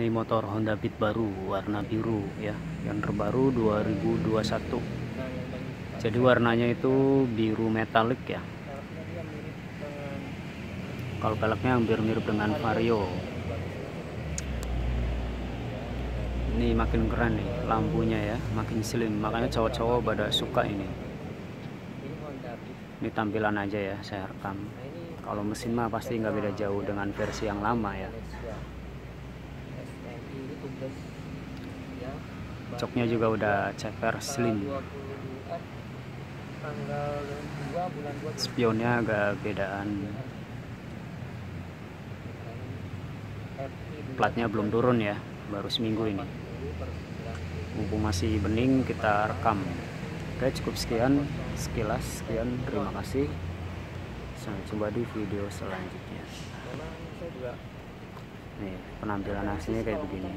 ini motor Honda Beat baru warna biru ya. Yang terbaru 2021 jadi warnanya itu biru metalik ya. Kalau peleknya hampir mirip dengan Vario. Ini makin keren nih lampunya ya. Makin slim. Makanya cowok-cowok pada suka ini. Ini tampilan aja ya saya rekam. Kalau mesin mah pasti nggak beda jauh dengan versi yang lama ya coknya juga udah ceper slim. spionnya agak bedaan. Platnya belum turun ya baru seminggu ini. Mumpung masih bening kita rekam. Oke cukup sekian sekilas sekian. Terima kasih. Sampai jumpa di video selanjutnya nih penampilan aslinya kayak begini